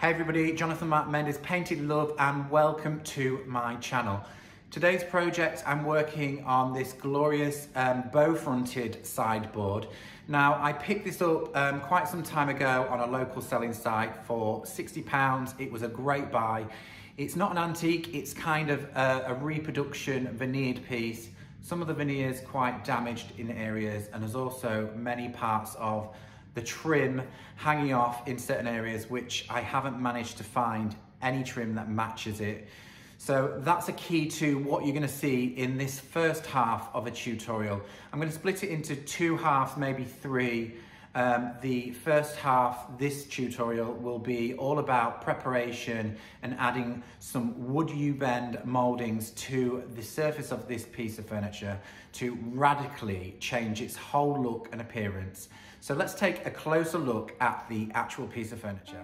Hey everybody, Jonathon Marc Mendes, Painted Love and welcome to my channel. Today's project, I'm working on this glorious um, bow-fronted sideboard. Now, I picked this up um, quite some time ago on a local selling site for 60 pounds. It was a great buy. It's not an antique, it's kind of a, a reproduction veneered piece. Some of the veneers quite damaged in areas and there's also many parts of the trim hanging off in certain areas, which I haven't managed to find any trim that matches it. So that's a key to what you're gonna see in this first half of a tutorial. I'm gonna split it into two halves, maybe three. Um, the first half, this tutorial will be all about preparation and adding some Woodubend moldings to the surface of this piece of furniture to radically change its whole look and appearance. So let's take a closer look at the actual piece of furniture.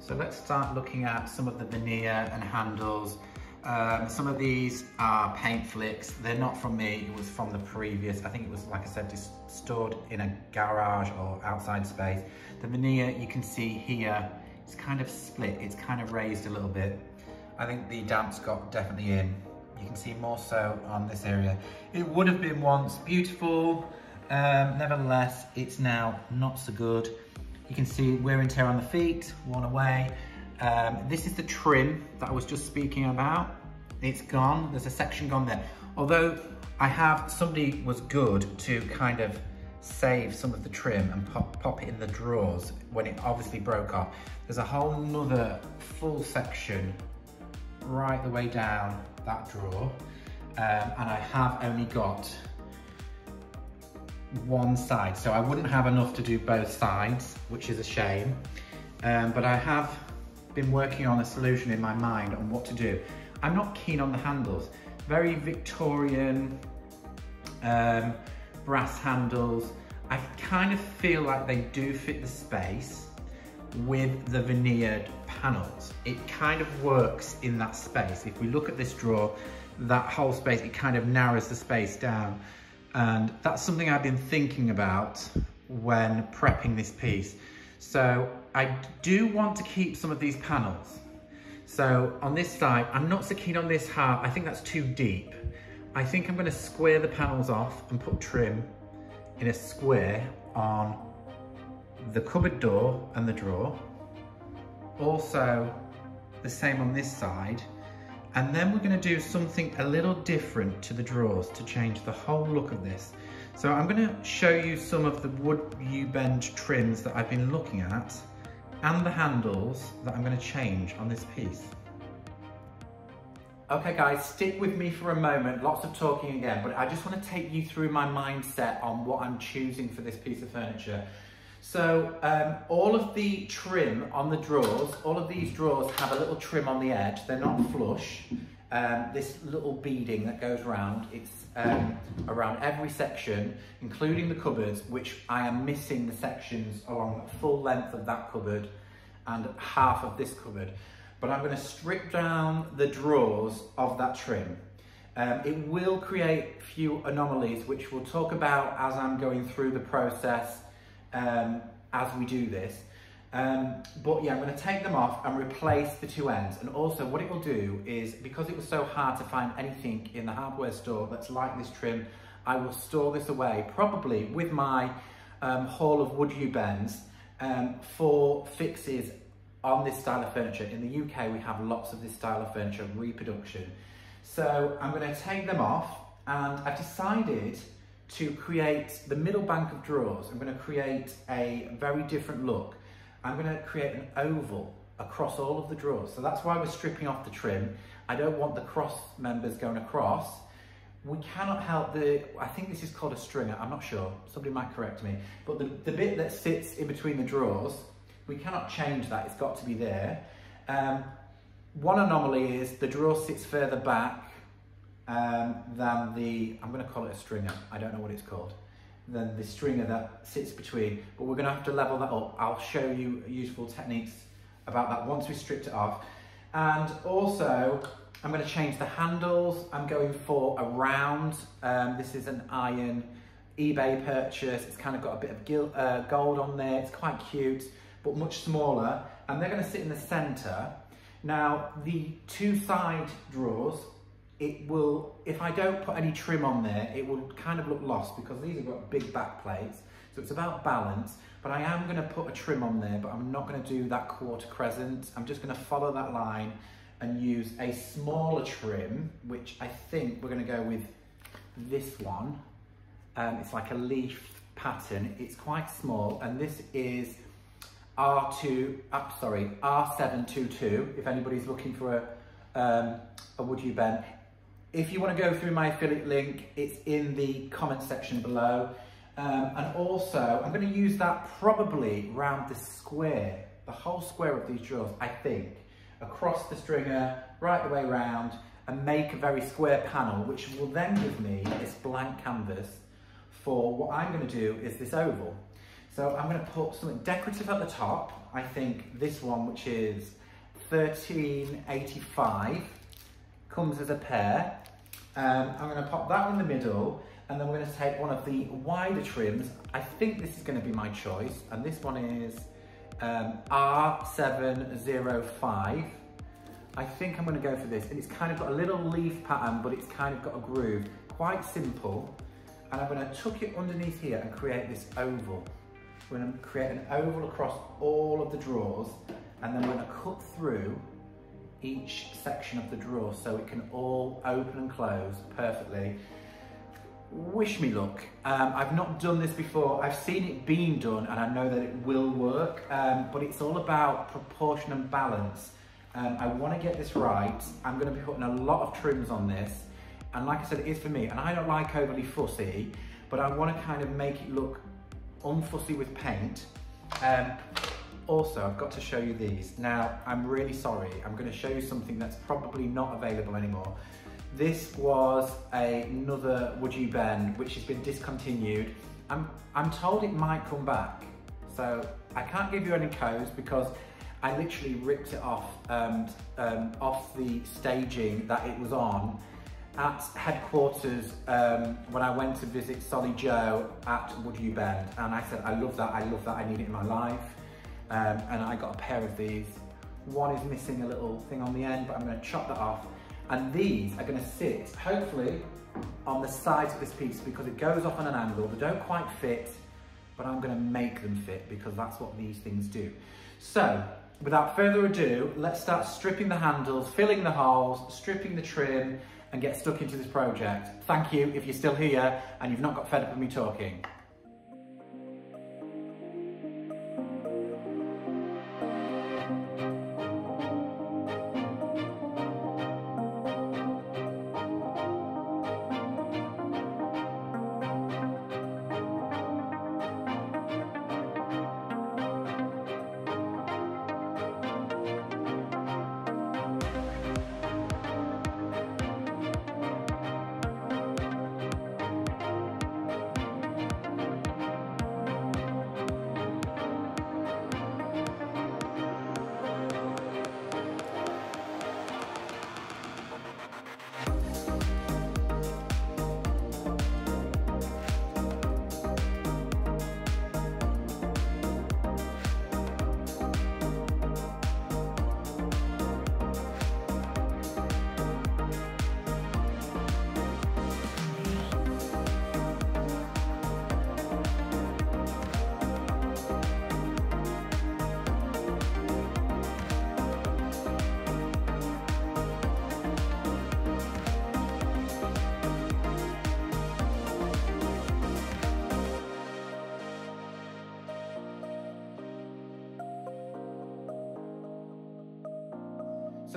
So let's start looking at some of the veneer and handles. Um, some of these are paint flicks. They're not from me, it was from the previous. I think it was, like I said, just stored in a garage or outside space. The veneer you can see here, it's kind of split. It's kind of raised a little bit. I think the damp's got definitely in. You can see more so on this area. It would have been once beautiful. Um, nevertheless, it's now not so good. You can see wear and tear on the feet, worn away. Um, this is the trim that I was just speaking about. It's gone, there's a section gone there. Although I have, somebody was good to kind of save some of the trim and pop, pop it in the drawers when it obviously broke off. There's a whole nother full section right the way down that drawer. Um, and I have only got one side. So I wouldn't have enough to do both sides, which is a shame. Um, but I have been working on a solution in my mind on what to do. I'm not keen on the handles. Very Victorian um, brass handles. I kind of feel like they do fit the space with the veneered panels. It kind of works in that space. If we look at this drawer, that whole space, it kind of narrows the space down. And that's something I've been thinking about when prepping this piece. So I do want to keep some of these panels. So on this side, I'm not so keen on this half. I think that's too deep. I think I'm gonna square the panels off and put trim in a square on the cupboard door and the drawer. Also, the same on this side. And then we're gonna do something a little different to the drawers to change the whole look of this. So I'm gonna show you some of the wood U-bend trims that I've been looking at and the handles that I'm gonna change on this piece. Okay guys, stick with me for a moment, lots of talking again, but I just wanna take you through my mindset on what I'm choosing for this piece of furniture. So um, all of the trim on the drawers, all of these drawers have a little trim on the edge. They're not flush. Um, this little beading that goes around, it's um, around every section, including the cupboards, which I am missing the sections along the full length of that cupboard and half of this cupboard. But I'm gonna strip down the drawers of that trim. Um, it will create a few anomalies, which we'll talk about as I'm going through the process um, as we do this. Um, but yeah, I'm gonna take them off and replace the two ends. And also what it will do is, because it was so hard to find anything in the hardware store that's like this trim, I will store this away, probably with my um, haul of Woodubends um, for fixes on this style of furniture. In the UK, we have lots of this style of furniture, reproduction. So I'm gonna take them off and I've decided to create the middle bank of drawers, I'm going to create a very different look. I'm going to create an oval across all of the drawers. So that's why we're stripping off the trim. I don't want the cross members going across. We cannot help the, I think this is called a stringer, I'm not sure, somebody might correct me, but the, the bit that sits in between the drawers, we cannot change that, it's got to be there. Um, one anomaly is the drawer sits further back um, than the, I'm going to call it a stringer, I don't know what it's called, than the stringer that sits between, but we're to have to level that up. I'll show you useful techniques about that once we stripped it off. And also, I'm to change the handles. I'm going for a round. Um, this is an iron eBay purchase. It's kind of got a bit of uh, gold on there. It's quite cute, but much smaller. And they're to sit in the center. Now, the two side drawers, it will, if I don't put any trim on there, it will kind of look lost because these have got big back plates. So it's about balance, but I am gonna put a trim on there, but I'm not gonna do that quarter crescent. I'm just gonna follow that line and use a smaller trim, which I think we're gonna go with this one. Um, it's like a leaf pattern. It's quite small, and this is R2, uh, sorry, R722, if anybody's looking for a, um, a Woodubend. If you want to go through my affiliate link, it's in the comment section below. Um, and also, I'm going to use that probably round the square, the whole square of these drawers, I think, across the stringer, right the way round, and make a very square panel, which will then give me this blank canvas for what I'm going to do is this oval. So I'm going to put something decorative at the top. I think this one, which is 1385, comes as a pair. Um, I'm going to pop that in the middle and then we're going to take one of the wider trims. I think this is going to be my choice and this one is um, R705. I think I'm going to go for this and it's kind of got a little leaf pattern but it's kind of got a groove. Quite simple and I'm going to tuck it underneath here and create this oval. We're to create an oval across all of the drawers and then we're to cut through each section of the drawer so it can all open and close perfectly. Wish me luck. Um, I've not done this before. I've seen it being done and I know that it will work, um, but it's all about proportion and balance. Um, I want to get this right. I'm going to be putting a lot of trims on this. And like I said, it is for me. And I don't like overly fussy, but I want to kind of make it look unfussy with paint. Um, also, I've got to show you these. Now, I'm really sorry. I'm going to show you something that's probably not available anymore. This was a, another Woodubend, which has been discontinued. I'm, I'm told it might come back. So I can't give you any codes because I literally ripped it off um, um, off the staging that it was on at headquarters um, when I went to visit Solly Joe at Woodubend and I said I love that, I love that, I need it in my life um, and I got a pair of these. One is missing a little thing on the end but I'm going to chop that off and these are going to sit hopefully on the sides of this piece because it goes off on an angle, they don't quite fit but I'm going to make them fit because that's what these things do. So without further ado let's start stripping the handles, filling the holes, stripping the trim and get stuck into this project. Thank you if you're still here and you've not got fed up with me talking.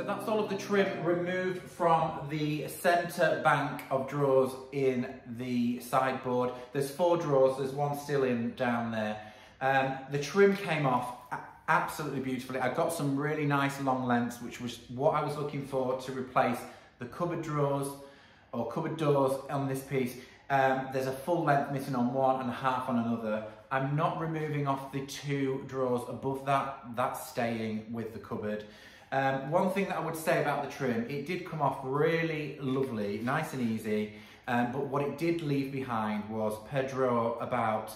That's all of the trim removed from the center bank of drawers in the sideboard. There's four drawers, there's one still in down there. Um, the trim came off absolutely beautifully. I got some really nice long lengths, which was what I was looking for to replace the cupboard drawers. or cupboard doors on this piece, um, there's a full length missing on one and a half on another. I'm not removing off the two drawers above that, that's staying with the cupboard. Um, one thing that I would say about the trim, it did come off really lovely, nice and easy, um, but what it did leave behind was Pedro about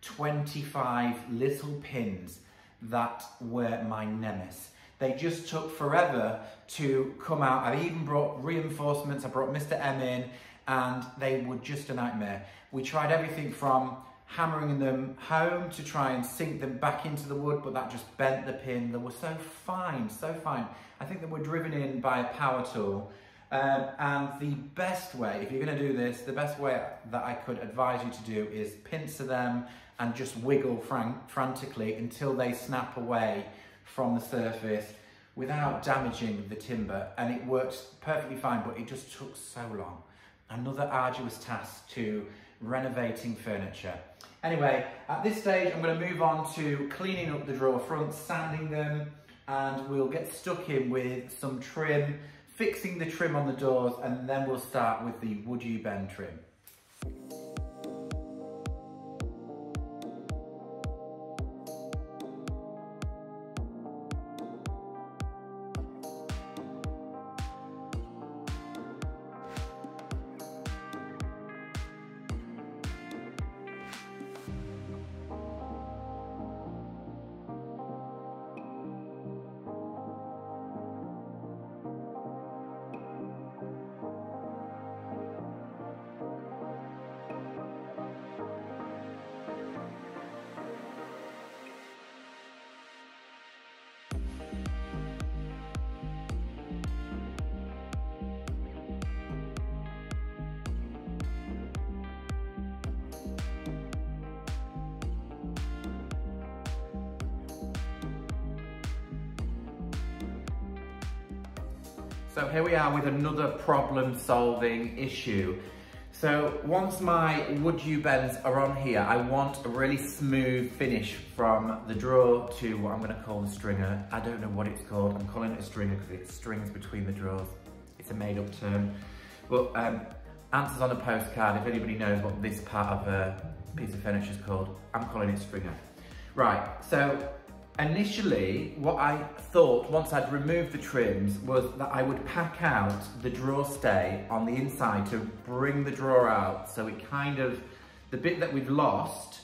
25 little pins that were my nemesis. They just took forever to come out. I even brought reinforcements. I brought Mr. M in and they were just a nightmare. We tried everything from hammering them home to try and sink them back into the wood, but that just bent the pin. They were so fine, so fine. I think they were driven in by a power tool. Um, and the best way, if you're gonna do this, the best way that I could advise you to do is pincer them and just wiggle fran frantically until they snap away from the surface without damaging the timber. And it worked perfectly fine, but it just took so long. Another arduous task to renovating furniture. Anyway, at this stage, I'm gonna move on to cleaning up the drawer fronts, sanding them, and we'll get stuck in with some trim, fixing the trim on the doors, and then we'll start with the Woodubend trim. So here we are with another problem solving issue. So once my Woodubends are on here, I want a really smooth finish from the drawer to what I'm gonna call the stringer. I don't know what it's called. I'm calling it a stringer because it strings between the drawers. It's a made up term. But um, answers on a postcard, if anybody knows what this part of a piece of furniture is called, I'm calling it stringer. Right, so Initially, what I thought once I'd removed the trims was that I would pack out the drawer stay on the inside to bring the drawer out so it kind of, the bit that we've lost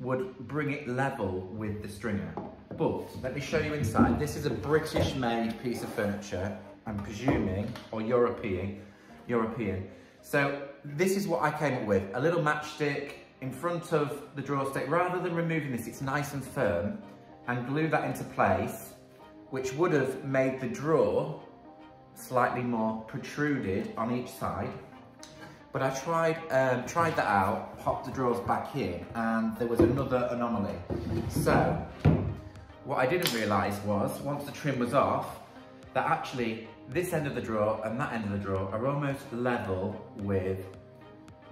would bring it level with the stringer. But let me show you inside. This is a British made piece of furniture, I'm presuming, or European, European. So this is what I came up with, a little matchstick in front of the drawer stay. Rather than removing this, it's nice and firm and glue that into place, which would have made the drawer slightly more protruded on each side. But I tried, um, tried that out, popped the drawers back in, and there was another anomaly. So, what I didn't realise was, once the trim was off, that actually this end of the drawer and that end of the drawer are almost level with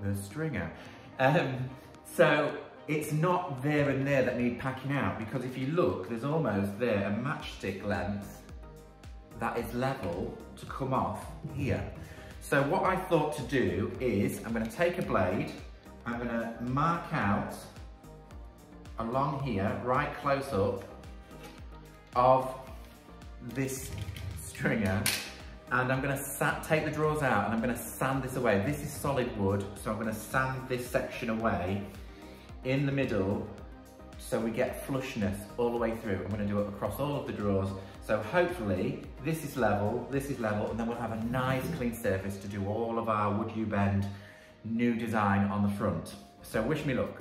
the stringer. Um, so it's not there and there that need packing out because if you look, there's almost there a matchstick length that is level to come off here. So what I thought to do is I'm gonna take a blade, I'm gonna mark out along here, right close up of this stringer and I'm gonna take the drawers out and I'm gonna sand this away. This is solid wood, so I'm gonna sand this section away in the middle so we get flushness all the way through. I'm gonna do it across all of the drawers. So hopefully this is level, this is level, and then we'll have a nice clean surface to do all of our Woodubend new design on the front. So wish me luck.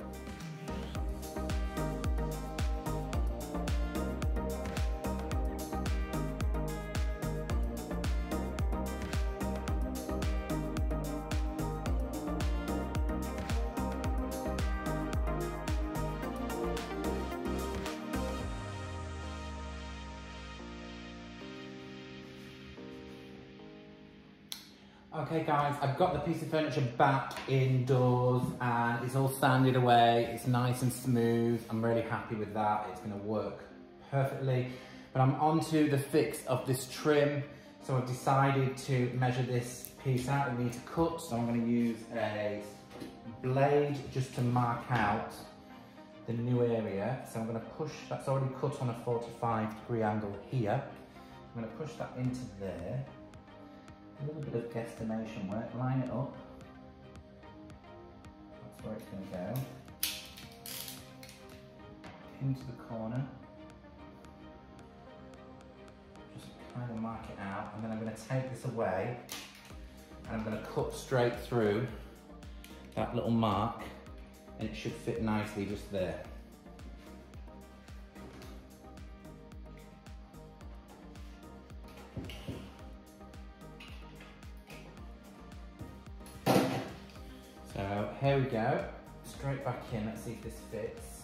Guys, I've got the piece of furniture back indoors and it's all sanded away. It's nice and smooth. I'm really happy with that. It's gonna work perfectly. But I'm on to the fix of this trim. So I've decided to measure this piece out we need to cut. So I'm going to use a blade just to mark out the new area. So I'm going to push, that's already cut on a 45 degree angle here. I'm going to push that into there. A little bit of guesstimation work, line it up. That's where it's going to go. Into the corner. Just kind of mark it out and then I'm going to take this away and I'm going to cut straight through that little mark and it should fit nicely just there. Here we go, straight back in, let's see if this fits.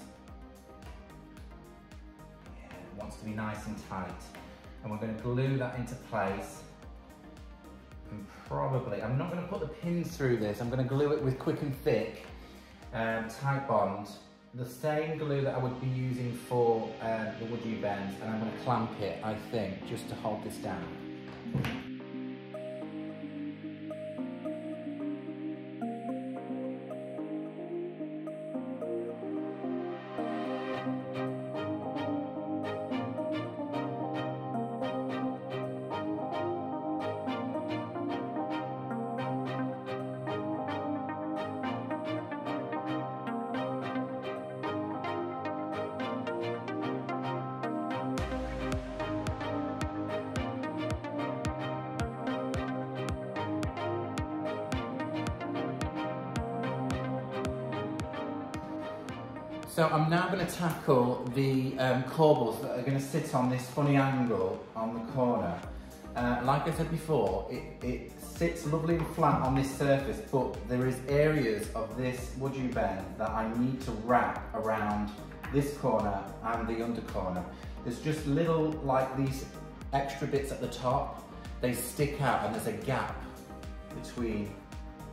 Yeah, it wants to be nice and tight. And we're going to glue that into place and probably, I'm not going to put the pins through this, I'm going to glue it with quick and thick um, bond, the same glue that I would be using for uh, the Woodubends and I'm going to clamp it, I think, just to hold this down. So I'm now going to tackle the um, corbels that are going to sit on this funny angle on the corner. Uh, like I said before, it, it, sits lovely and flat on this surface, but there is areas of this Woodubend that I need to wrap around this corner and the under corner. There's just little, like these extra bits at the top, they stick out and there's a gap between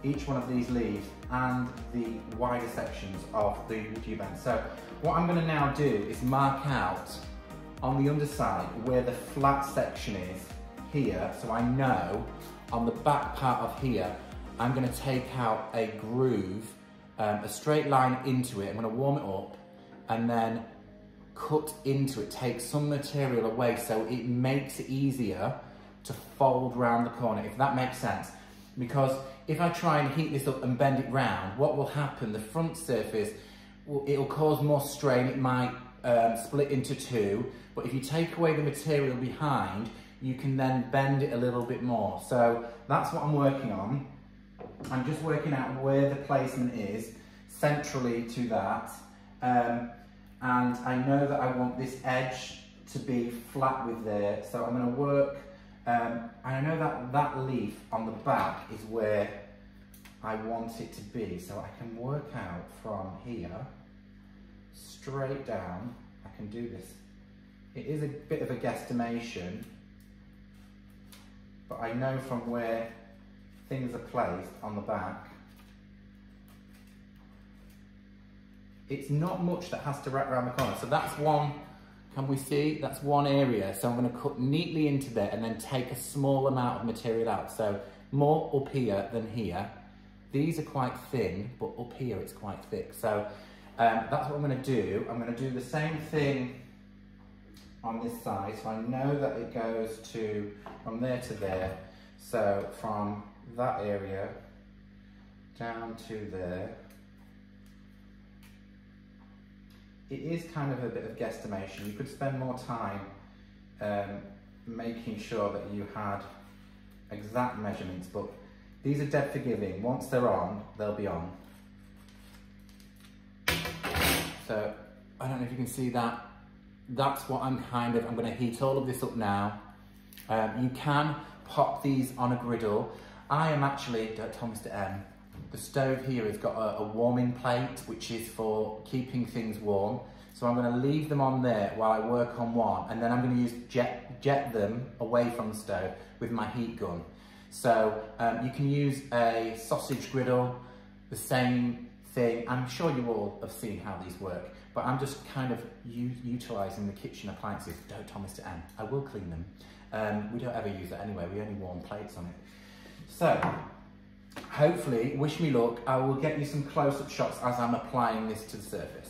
each one of these leaves and the wider sections of the U-bend. So what I'm going to now do is mark out on the underside where the flat section is here so I know on the back part of here I'm going to take out a groove, um, a straight line into it, I'm going to warm it up and then cut into it, take some material away so it makes it easier to fold round the corner, if that makes sense. Because if I try and heat this up and bend it round, what will happen, the front surface, it'll cause more strain, it might um, split into two, but if you take away the material behind, you can then bend it a little bit more. So that's what I'm working on. I'm just working out where the placement is centrally to that. Um, and I know that I want this edge to be flat with there. So I'm gonna work um, and I know that that leaf on the back is where I want it to be. So I can work out from here, straight down, I can do this. It is a bit of a guesstimation, but I know from where things are placed on the back, it's not much that has to wrap around the corner. So that's one can we see? That's one area. So I'm going to cut neatly into there and then take a small amount of material out. So more up here than here. These are quite thin, but up here it's quite thick. So um, that's what I'm going to do. I'm going to do the same thing on this side. So I know that it goes to from there to there. So from that area down to there. It is kind of a bit of guesstimation. You could spend more time um, making sure that you had exact measurements, but these are dead forgiving. Once they're on, they'll be on. So, I don't know if you can see that. That's what I'm kind of, I'm gonna heat all of this up now. Um, you can pop these on a griddle. I am actually, don't tell Mr. M, the stove here has got a, a warming plate, which is for keeping things warm. So I'm gonna leave them on there while I work on one, and then I'm gonna use jet, jet them away from the stove with my heat gun. So um, you can use a sausage griddle, the same thing. I'm sure you all have seen how these work, but I'm just kind of utilising the kitchen appliances. Don't tell Mr. M, I will clean them. Um, we don't ever use it anyway, we only warm plates on it. So, hopefully, wish me luck, I will get you some close-up shots as I'm applying this to the surface.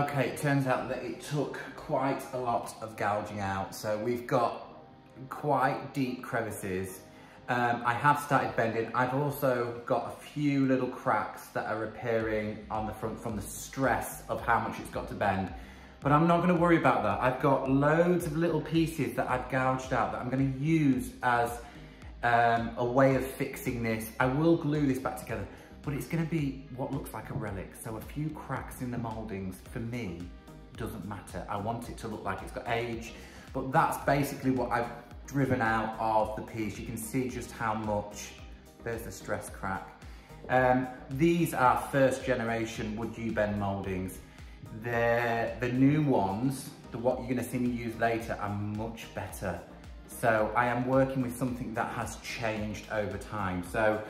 Okay, it turns out that it took quite a lot of gouging out. So we've got quite deep crevices. Um, I have started bending. I've also got a few little cracks that are appearing on the front from the stress of how much it's got to bend. But I'm not gonna worry about that. I've got loads of little pieces that I've gouged out that I'm gonna use as um, a way of fixing this. I will glue this back together but it's gonna be what looks like a relic. So a few cracks in the moldings, for me, doesn't matter. I want it to look like it's got age, but that's basically what I've driven out of the piece. You can see just how much, there's the stress crack. Um, these are first generation Woodubend moldings. They're, the new ones, the what you're gonna see me use later, are much better. So I am working with something that has changed over time. So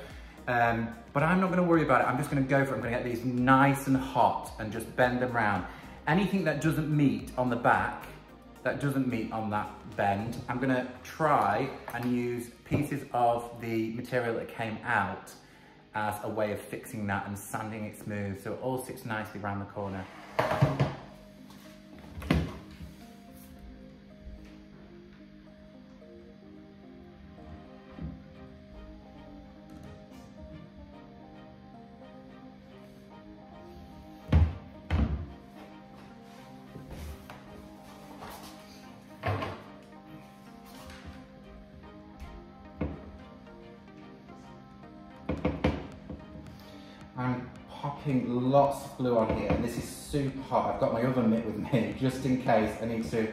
um, but I'm not gonna worry about it. I'm just gonna go for it. I'm gonna get these nice and hot and just bend them around. Anything that doesn't meet on the back, that doesn't meet on that bend, I'm gonna try and use pieces of the material that came out as a way of fixing that and sanding it smooth so it all sits nicely around the corner. I'm popping lots of glue on here and this is super hot. I've got my oven mitt with me just in case I need to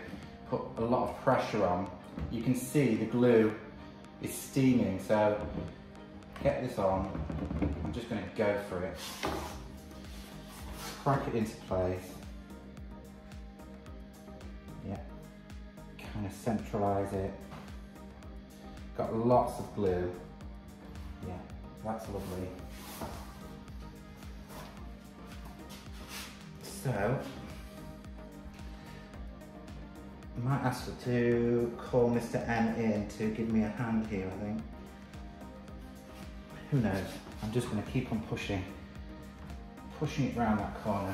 put a lot of pressure on. You can see the glue is steaming so get this on. I'm just going to go for it. Crack it into place. Yeah, kind of centralize it. Got lots of glue. Yeah, that's lovely. So, I might ask to call Mr. M in to give me a hand here, I think. Who knows? I'm just going to keep on pushing, pushing it around that corner.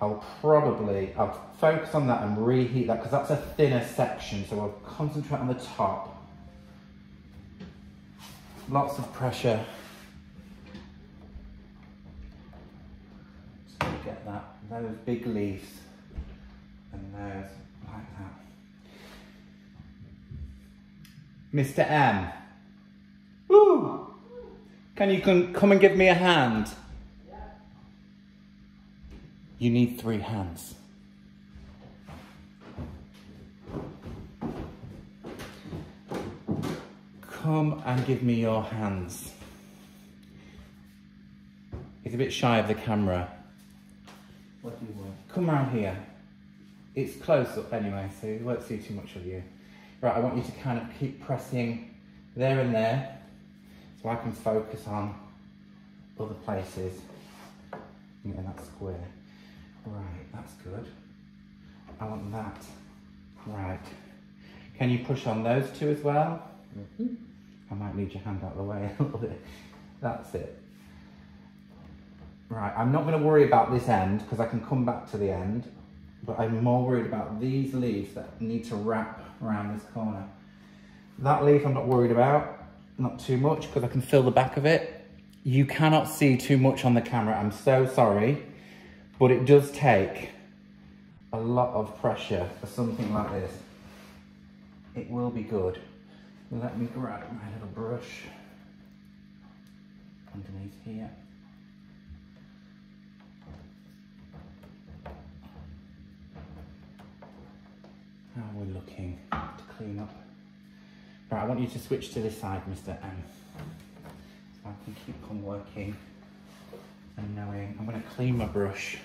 I'll probably, I'll focus on that and reheat that because that's a thinner section. So I'll concentrate on the top. Lots of pressure those big leaves and those like that. Mr. M. Woo! Can you come and give me a hand? You need three hands. Come and give me your hands. He's a bit shy of the camera. Come around here. It's close up anyway, so we won't see too much of you. Right, I want you to kind of keep pressing there and there so I can focus on other places. Yeah, that's square. Right, that's good. I want that. Right. Can you push on those two as well? Mm -hmm. I might need your hand out of the way a little bit. That's it. Right, I'm not going to worry about this end because I can come back to the end, but I'm more worried about these leaves that need to wrap around this corner. That leaf I'm not worried about, not too much because I can feel the back of it. You cannot see too much on the camera, I'm so sorry, but it does take a lot of pressure for something like this. It will be good. Let me grab my little brush underneath here. How are looking to clean up? Right, I want you to switch to this side, Mr. M. So I can keep on working and knowing. I'm going to clean my brush.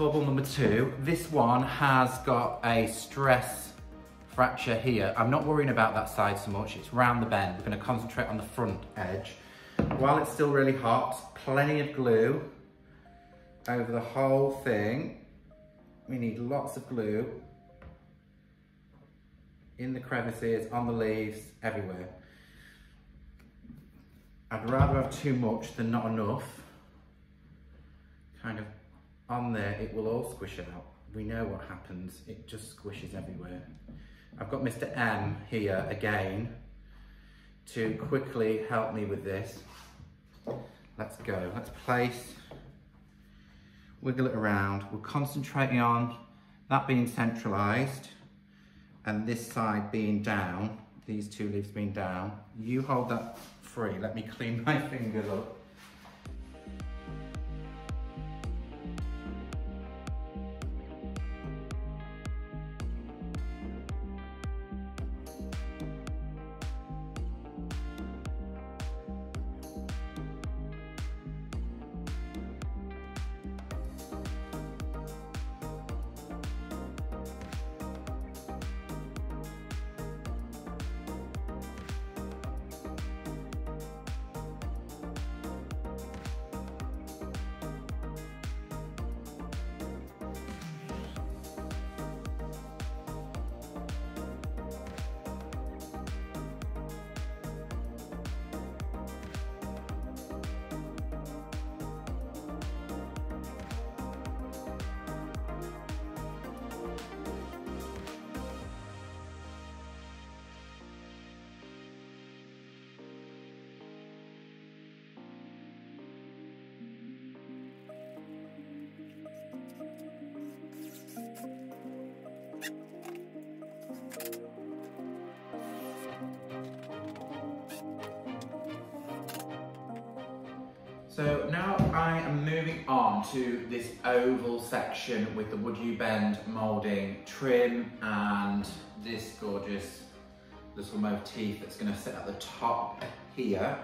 Corbel number two. This one has got a stress fracture here. I'm not worrying about that side so much. It's round the bend. We're gonna concentrate on the front edge. While it's still really hot, plenty of glue over the whole thing. We need lots of glue in the crevices, on the leaves, everywhere. I'd rather have too much than not enough. Kind of on there, it will all squish out. We know what happens, it just squishes everywhere. I've got Mr. M here again to quickly help me with this. Let's go, let's place, wiggle it around. We're concentrating on that being centralized and this side being down, these two leaves being down. You hold that free, let me clean my fingers up. So now I am moving on to this oval section with the Woodubend moulding trim and this gorgeous little motif that's going to sit at the top here.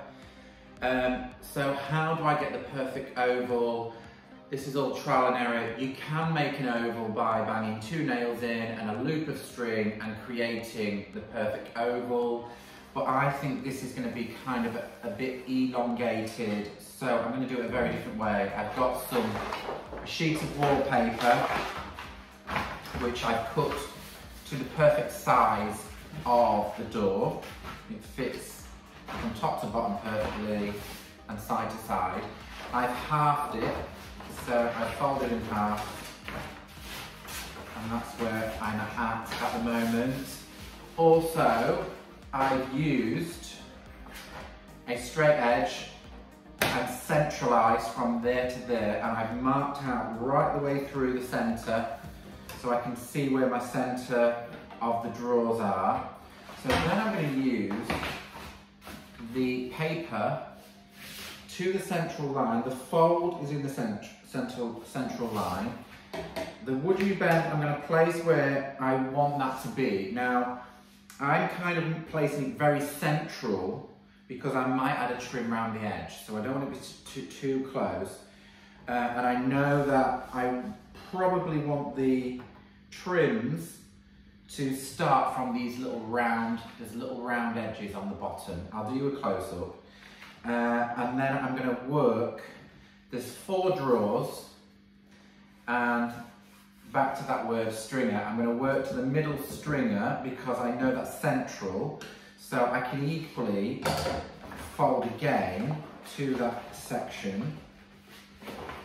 Um, so how do I get the perfect oval? This is all trial and error. You can make an oval by banging two nails in and a loop of string and creating the perfect oval. But I think this is going to be kind of a, a bit elongated, so I'm going to do it a very different way. I've got some sheets of wallpaper, which I've cut to the perfect size of the door. It fits from top to bottom perfectly and side to side. I've halved it, so I've folded it in half, and that's where I'm at at the moment. Also, I've used a straight edge and centralised from there to there, and I've marked out right the way through the centre so I can see where my centre of the drawers are. So then I'm going to use the paper to the central line. The fold is in the cent central, central line. The Woodubend, I'm going to place where I want that to be. Now, I'm kind of placing it very central because I might add a trim around the edge. So I don't want it to be too, too close. Uh, and I know that I probably want the trims to start from these little round, there's little round edges on the bottom. I'll do you a close up. Uh, and then I'm gonna work, there's four drawers and back to that word stringer, I'm gonna work to the middle stringer because I know that's central. So I can equally fold again to that section.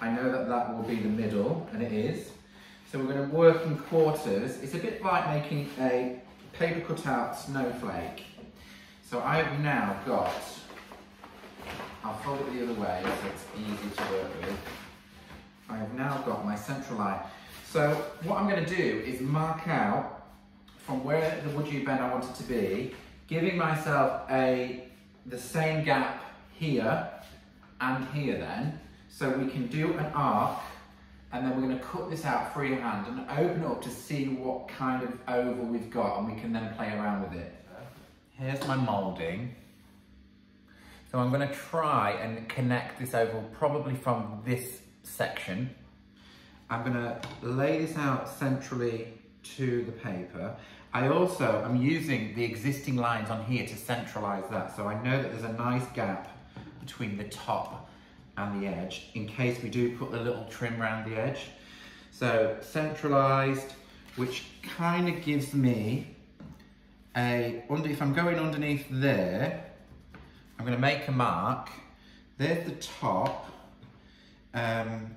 I know that that will be the middle, and it is. So we're going to work in quarters. It's a bit like making a paper cutout snowflake. So I've now got, I'll fold it the other way so it's easy to work with. I have now got my central line. So what I'm going to do is mark out from where the Woodubend I want it to be, giving myself a the same gap here and here then, so we can do an arc and then we're going to cut this out freehand and open it up to see what kind of oval we've got and we can then play around with it. Here's my moulding. So I'm going to try and connect this oval probably from this section. I'm going to lay this out centrally to the paper. I also am using the existing lines on here to centralise that so I know that there's a nice gap between the top and the edge in case we do put a little trim around the edge. So centralized, which kind of gives me a, under, if I'm going underneath there, I'm gonna make a mark. There's the top. Um,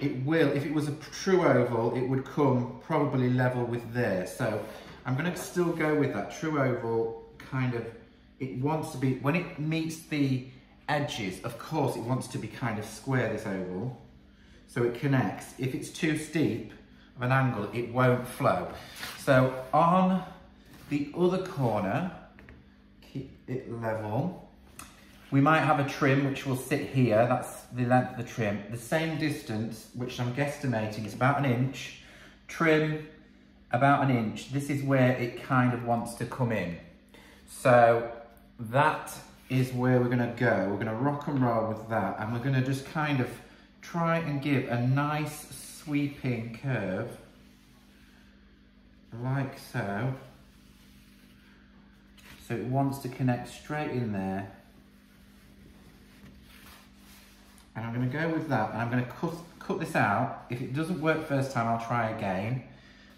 it will, if it was a true oval, it would come probably level with there. So I'm gonna still go with that true oval kind of, it wants to be, when it meets the edges, of course it wants to be kind of square, this oval, so it connects. If it's too steep of an angle, it won't flow. So on the other corner, keep it level, we might have a trim which will sit here, that's the length of the trim. The same distance, which I'm guesstimating is about an inch, trim about an inch. This is where it kind of wants to come in. So that is where we're gonna go. We're gonna rock and roll with that and we're gonna just kind of try and give a nice sweeping curve like so. So it wants to connect straight in there. And I'm gonna go with that and I'm gonna cut, cut this out. If it doesn't work first time, I'll try again.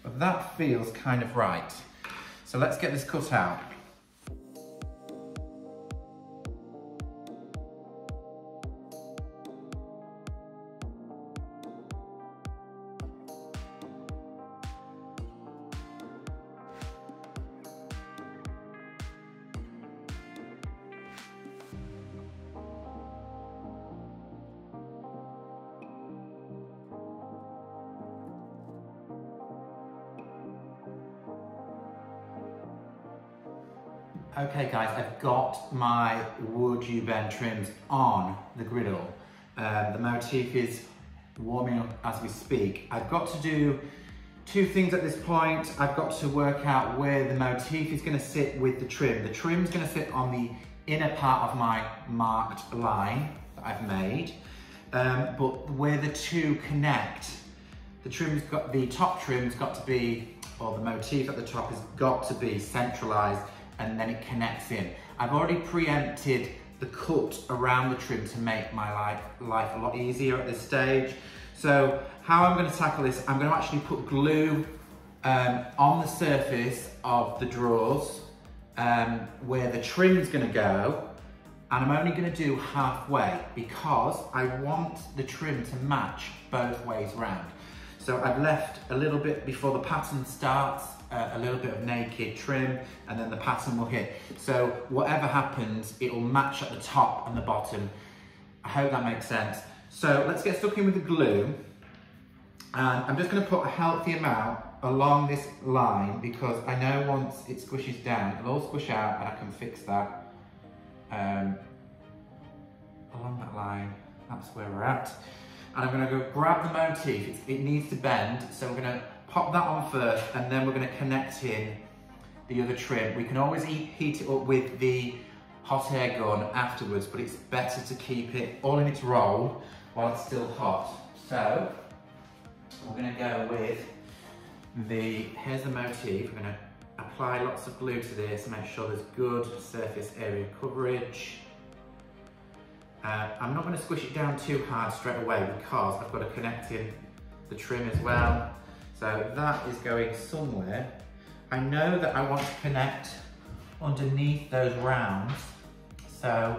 But that feels kind of right. So let's get this cut out. My Woodubend trims on the griddle. Um, the motif is warming up as we speak. I've got to do two things at this point. I've got to work out where the motif is gonna sit with the trim. The trim's gonna sit on the inner part of my marked line that I've made. Um, but where the two connect, the trim's got, the top trim's got to be, or the motif at the top has got to be centralized and then it connects in. I've already preempted the cut around the trim to make my life, life a lot easier at this stage. So how I'm going to tackle this, I'm going to actually put glue um, on the surface of the drawers um, where the trim's going to go and I'm only going to do halfway because I want the trim to match both ways round. So I've left a little bit before the pattern starts, a little bit of naked trim, and then the pattern will hit. So whatever happens, it will match at the top and the bottom. I hope that makes sense. So let's get stuck in with the glue. And I'm just gonna put a healthy amount along this line because I know once it squishes down, it'll all squish out and I can fix that um, along that line. That's where we're at. And I'm gonna go grab the motif. It, it needs to bend, so we're gonna pop that on first and then we're gonna connect in the other trim. We can always heat it up with the hot air gun afterwards, but it's better to keep it all in its roll while it's still hot. So, we're gonna go with the, here's the motif, we're gonna apply lots of glue to this, make sure there's good surface area coverage. Uh, I'm not going to squish it down too hard straight away because I've got to connect in the trim as well. So that is going somewhere. I know that I want to connect underneath those rounds. So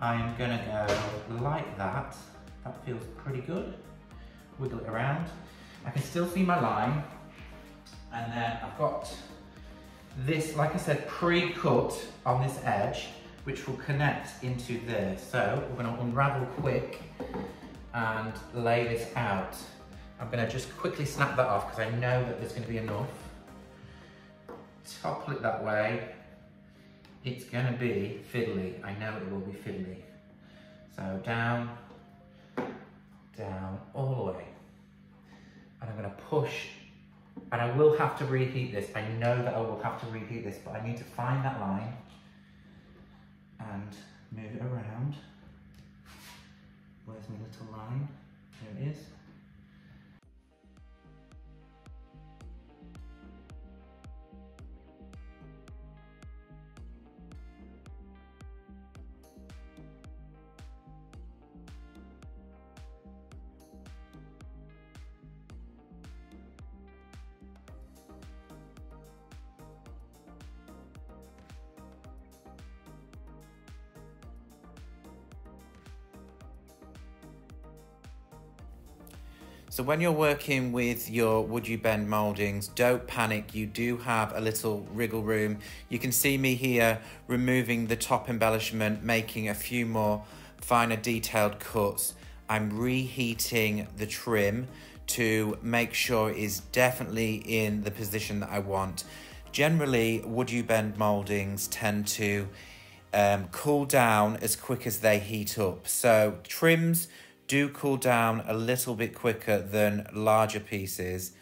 I'm to go like that. That feels pretty good. Wiggle it around. I can still see my line. And then I've got this, like I said, pre-cut on this edge, which will connect into there. So we're gonna unravel quick and lay this out. I'm gonna just quickly snap that off because I know that there's gonna be enough. Topple it that way. It's gonna be fiddly. I know it will be fiddly. So down, down, all the way. And I'm gonna push and I will have to reheat this. I know that I will have to reheat this, but I need to find that line and move it around. Where's my little line? There it is. So when you're working with your Woodubend mouldings, don't panic. You do have a little wriggle room. You can see me here removing the top embellishment, making a few more finer detailed cuts. I'm reheating the trim to make sure it is definitely in the position that I want. Generally, Woodubend mouldings tend to um, cool down as quick as they heat up. So trims do cool down a little bit quicker than larger pieces.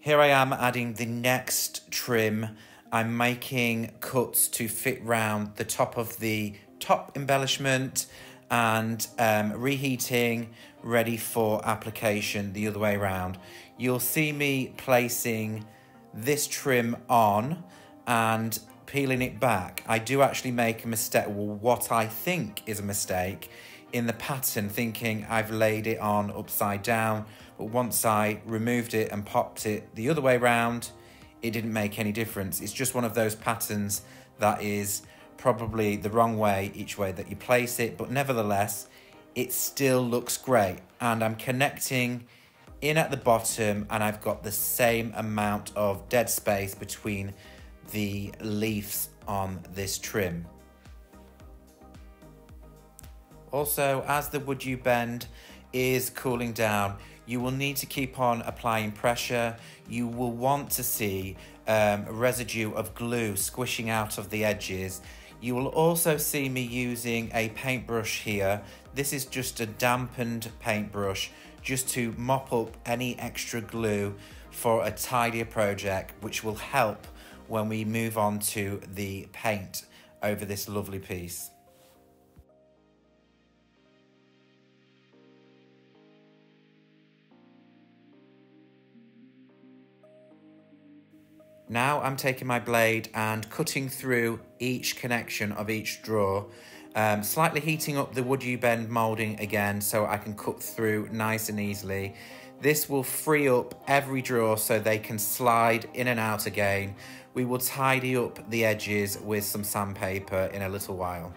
Here I am adding the next trim. I'm making cuts to fit round the top of the top embellishment and um, reheating ready for application the other way around. You'll see me placing this trim on and peeling it back. I do actually make a mistake, well, what I think is a mistake in the pattern thinking I've laid it on upside down, but once I removed it and popped it the other way round, it didn't make any difference. It's just one of those patterns that is probably the wrong way each way that you place it, but nevertheless, it still looks great. And I'm connecting in at the bottom and I've got the same amount of dead space between the leaves on this trim. Also, as the Woodubend is cooling down, you will need to keep on applying pressure. You will want to see um, residue of glue squishing out of the edges. You will also see me using a paintbrush here. This is just a dampened paintbrush just to mop up any extra glue for a tidier project, which will help when we move on to the paint over this lovely piece. Now I'm taking my blade and cutting through each connection of each drawer, um, slightly heating up the Woodubend moulding again so I can cut through nice and easily. This will free up every drawer so they can slide in and out again. We will tidy up the edges with some sandpaper in a little while.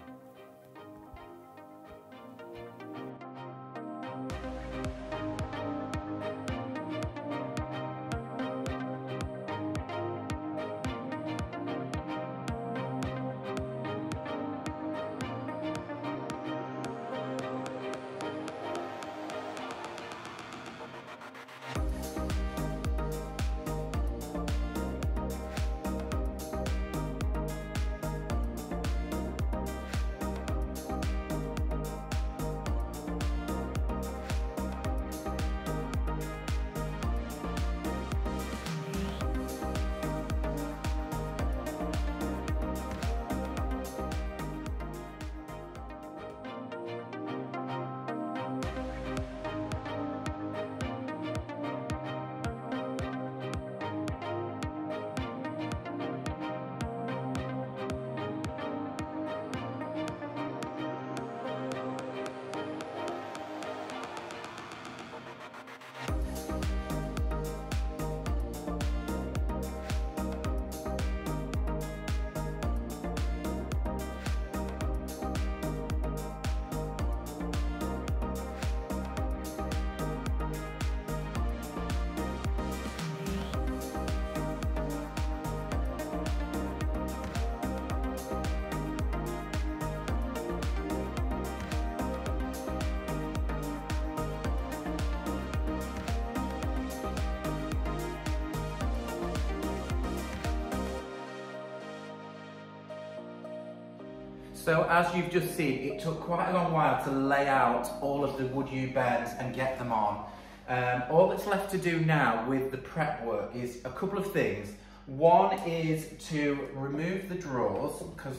So as you've just seen, it took quite a long while to lay out all of the Woodubends and get them on. Um, all that's left to do now with the prep work is a couple of things. One is to remove the drawers, because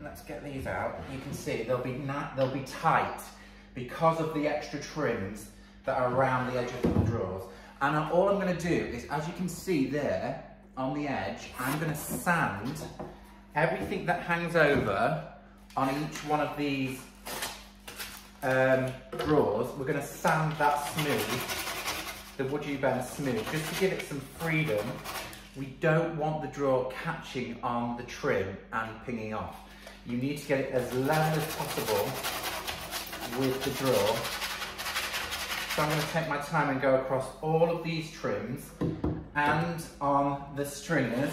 let's get these out. You can see they'll be, they'll be tight because of the extra trims that are around the edge of the drawers. And all I'm gonna do is, as you can see there, on the edge, I'm gonna sand everything that hangs over on each one of these um, drawers, we're going to sand that smooth, the Woodubend smooth, just to give it some freedom. We don't want the drawer catching on the trim and pinging off. You need to get it as level as possible with the drawer. So I'm going to take my time and go across all of these trims and on the stringers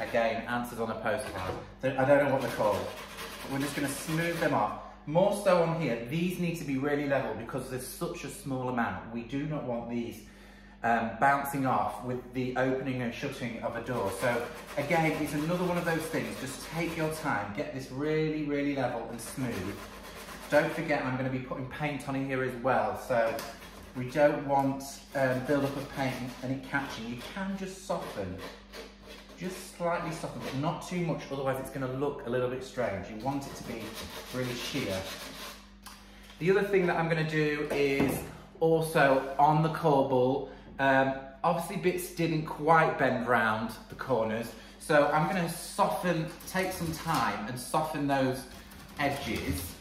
Again, answers on a postcard. I don't know what they're called. we're just going to smooth them off. More so on here, these need to be really level because there's such a small amount. We do not want these um, bouncing off with the opening and shutting of a door. So again, it's another one of those things. Just take your time, get this really, really level and smooth. Don't forget, I'm going to be putting paint on here as well. So we don't want um, of paint and it catching. You can just soften just slightly soften, but not too much, otherwise it's going to look a little bit strange. You want it to be really sheer. The other thing that I'm going to do is also on the corbel, um, obviously bits didn't quite bend round the corners, so I'm going to soften, take some time and soften those edges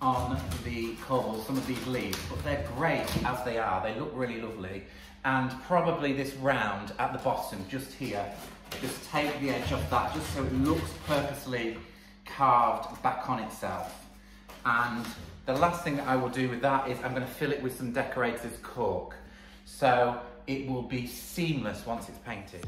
on the corbel, some of these leaves, but they're great as they are. They look really lovely. And probably this round at the bottom, just here, just take the edge off that just so it looks purposely carved back on itself. And the last thing that I will do with that is I'm going to fill it with some decorator's caulk. So it will be seamless once it's painted.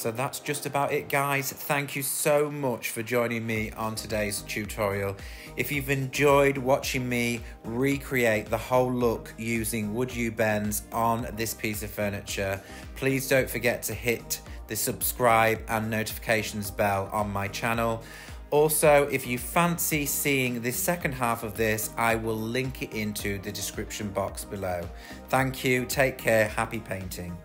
So that's just about it guys. Thank you so much for joining me on today's tutorial. If you've enjoyed watching me recreate the whole look using Woodubends on this piece of furniture, please don't forget to hit the subscribe and notifications bell on my channel. Also, if you fancy seeing the second half of this, I will link it into the description box below. Thank you, take care, happy painting.